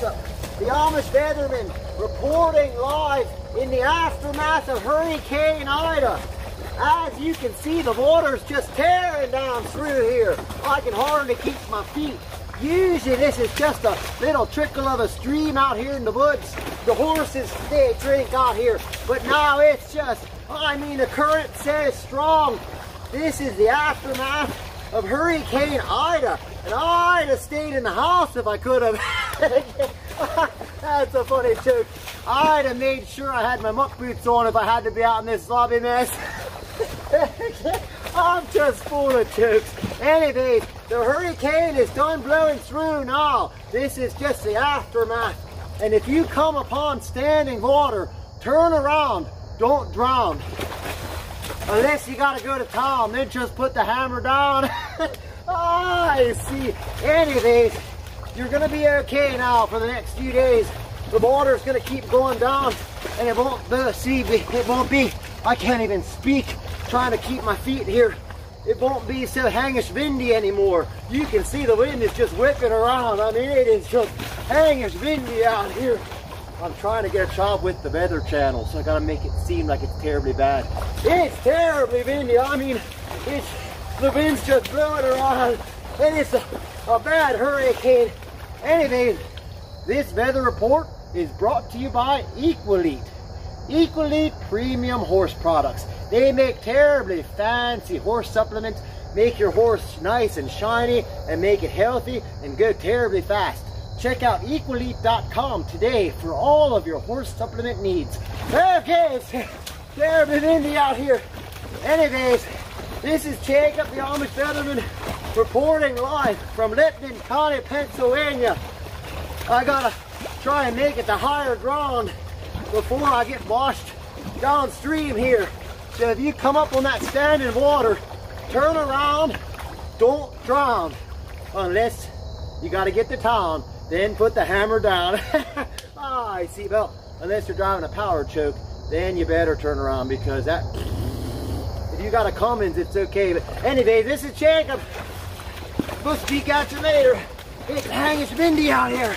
The Amish Weatherman, reporting live in the aftermath of Hurricane Ida. As you can see, the water's just tearing down through here. I can hardly keep my feet. Usually this is just a little trickle of a stream out here in the woods. The horses, they drink out here. But now it's just, I mean, the current says strong. This is the aftermath of Hurricane Ida. And I'd have stayed in the house if I could have. That's a funny joke. I'd have made sure I had my muck boots on if I had to be out in this sloppy mess. I'm just full of jokes. Anyways, the hurricane is done blowing through now. This is just the aftermath. And if you come upon standing water, turn around. Don't drown. Unless you gotta go to town, then just put the hammer down. Ah, I see. Anyways, you're gonna be okay now for the next few days. The water's gonna keep going down and it won't be, see, it won't be, I can't even speak trying to keep my feet here. It won't be so hangish windy anymore. You can see the wind is just whipping around. I mean, it is just hangish windy out here. I'm trying to get a job with the weather channel, so I gotta make it seem like it's terribly bad. It's terribly windy. I mean, it's the wind's just blowing around, and it's a, a bad hurricane. Anyways, this weather report is brought to you by Equalite. Equalite Premium Horse Products. They make terribly fancy horse supplements, make your horse nice and shiny, and make it healthy and go terribly fast. Check out equalite.com today for all of your horse supplement needs. Okay, it's terribly windy out here. Anyways, this is Jacob, the Amish Weatherman, reporting live from Lippman County, Pennsylvania. I gotta try and make it to higher ground before I get washed downstream here. So if you come up on that standing water, turn around, don't drown. Unless you gotta get to town then put the hammer down. ah, I see. Well, unless you're driving a Powerstroke, then you better turn around because that, if you got a Cummins, it's okay. But anyway, this is Jacob. Out to you later. It's hanging windy out here.